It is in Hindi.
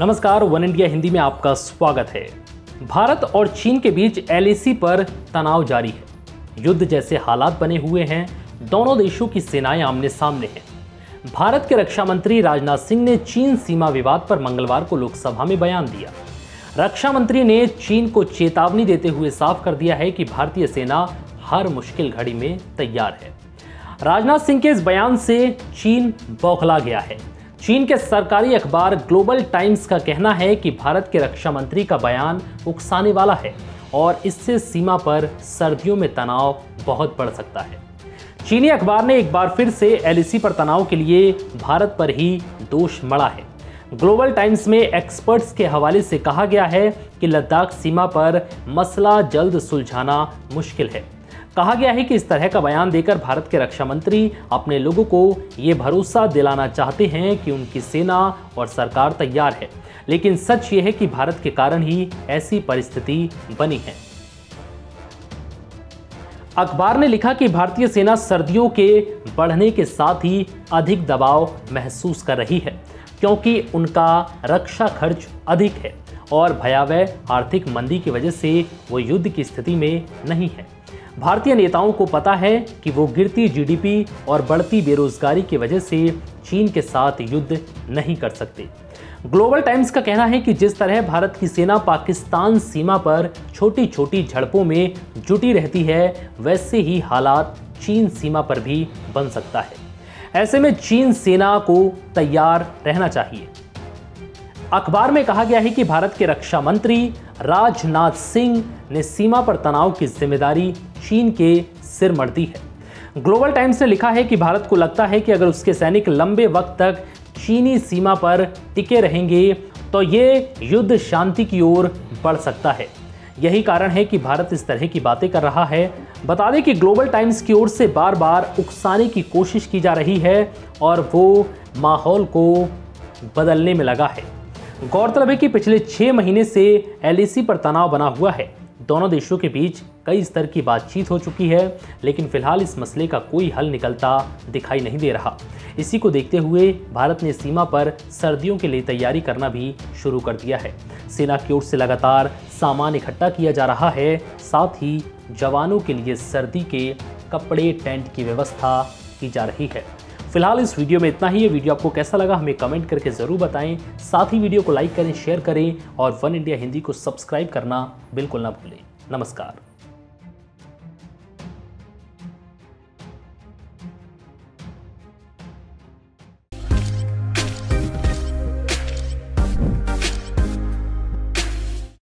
नमस्कार, वन इंडिया हिंदी में आपका स्वागत है। भारत और चीन के बीच एलएसी पर तनाव जारी है। युद्ध जैसे हालात बने हुए हैं, दोनों देशों की सेनाएँ आमने सामने हैं। भारत के रक्षा मंत्री राजनाथ सिंह ने चीन सीमा विवाद पर मंगलवार को लोकसभा में बयान दिया। रक्षा मंत्री ने चीन को चेतावनी देते हुए साफ़ कर दिया है कि भारतीय सेना हर मुश्किल घड़ी में तैयार है। राजनाथ सिंह के इस बयान से चीन बौखला गया है। चीन के सरकारी अखबार ग्लोबल टाइम्स का कहना है कि भारत के रक्षा मंत्री का बयान उकसाने वाला है और इससे सीमा पर सर्दियों में तनाव बहुत बढ़ सकता है। चीनी अखबार ने एक बार फिर से एलईसी पर तनाव के लिए भारत पर ही दोष मड़ा है। ग्लोबल टाइम्स में एक्सपर्ट्स के हवाले से कहा गया है कि लद्दाख सीमा पर मसला जल्द सुलझाना मुश्किल है। कहा गया है कि इस तरह का बयान देकर भारत के रक्षा मंत्री अपने लोगों को ये भरोसा दिलाना चाहते हैं कि उनकी सेना और सरकार तैयार है। लेकिन सच ये है कि भारत के कारण ही ऐसी परिस्थिति बनी है। अखबार ने लिखा कि भारतीय सेना सर्दियों के बढ़ने के साथ ही अधिक दबाव महसूस कर रही है, क्योंकि उनका रक्षा खर्च अधिक है और भयावह आर्थिक मंदी की वजह से वो युद्ध की स्थिति में नहीं है। भारतीय नेताओं को पता है कि वो गिरती जीडीपी और बढ़ती बेरोजगारी की वजह से चीन के साथ युद्ध नहीं कर सकते। ग्लोबल टाइम्स का कहना है कि जिस तरह भारत की सेना पाकिस्तान सीमा पर छोटी छोटी झड़पों में जुटी रहती है, वैसे ही हालात चीन सीमा पर भी बन सकता है। ऐसे में चीन सेना को तैयार रहना चाहिए। अखबार में कहा गया है कि भारत के रक्षा मंत्री राजनाथ सिंह ने सीमा पर तनाव की ज़िम्मेदारी चीन के सिर मर दी है। ग्लोबल टाइम्स ने लिखा है कि भारत को लगता है कि अगर उसके सैनिक लंबे वक्त तक चीनी सीमा पर टिके रहेंगे तो ये युद्ध शांति की ओर बढ़ सकता है। यही कारण है कि भारत इस तरह की बातें कर रहा है। बता दें कि ग्लोबल टाइम्स की ओर से बार बार उकसाने की कोशिश की जा रही है और वो माहौल को बदलने में लगा है। गौरतलब है कि पिछले छह महीने से एलईसी पर तनाव बना हुआ है। दोनों देशों के बीच कई स्तर की बातचीत हो चुकी है, लेकिन फ़िलहाल इस मसले का कोई हल निकलता दिखाई नहीं दे रहा। इसी को देखते हुए भारत ने सीमा पर सर्दियों के लिए तैयारी करना भी शुरू कर दिया है। सेना की ओर से लगातार सामान इकट्ठा किया जा रहा है, साथ ही जवानों के लिए सर्दी के कपड़े, टेंट की व्यवस्था की जा रही है। फ़िलहाल इस वीडियो में इतना ही। ये वीडियो आपको कैसा लगा, हमें कमेंट करके ज़रूर बताएँ। साथ ही वीडियो को लाइक करें, शेयर करें और वन इंडिया हिंदी को सब्सक्राइब करना बिल्कुल ना भूलें। नमस्कार।